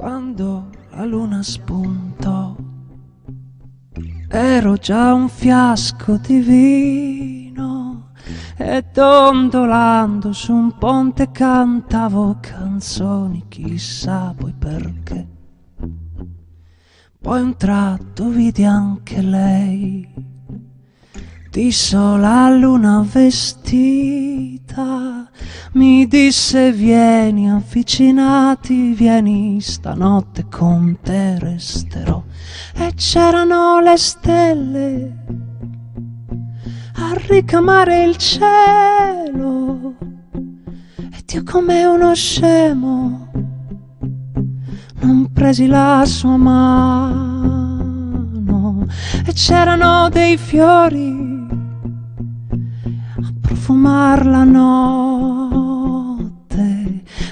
Quando la luna spuntò, ero già un fiasco di vino e dondolando su un ponte cantavo canzoni, chissà poi perché. Poi un tratto vidi anche lei di sola luna vestita, mi disse vieni avvicinati, vieni stanotte con te resterò. E c'erano le stelle a ricamare il cielo, e Dio come uno scemo non presi la sua mano e c'erano dei fiori profumar la notte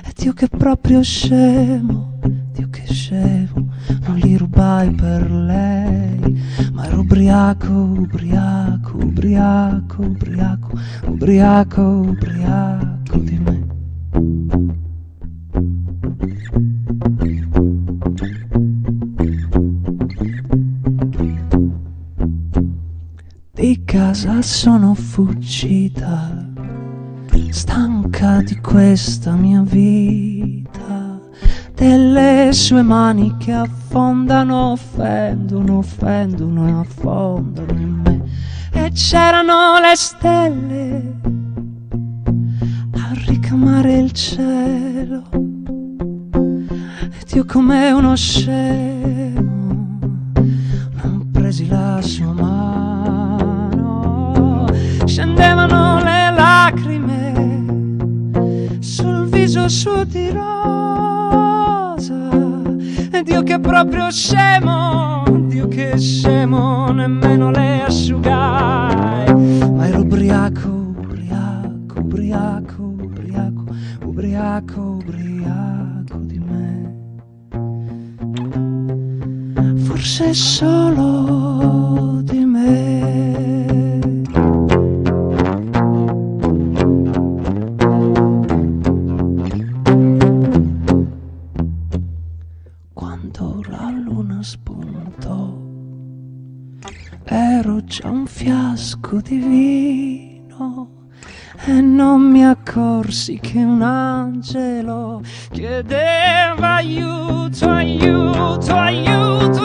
e Dio che proprio scemo, Dio che scemo, non li rubai per lei, ma ero ubriaco, ubriaco, ubriaco, ubriaco, ubriaco, ubriaco di me. Di casa sono fuggita, stanca di questa mia vita, delle sue mani che affondano, offendono, offendono e affondano in me. E c'erano le stelle a ricamare il cielo, ed io come uno scemo non presi la sua mano, viso suo di rosa, ed io che proprio scemo, Dio che scemo, nemmeno le asciugai, ma ero ubriaco, ubriaco, ubriaco, ubriaco, ubriaco, ubriaco di me. Forse solo di quando la luna spuntò. Ero già un fiasco di vino e non mi accorsi che un angelo chiedeva aiuto, aiuto, aiuto.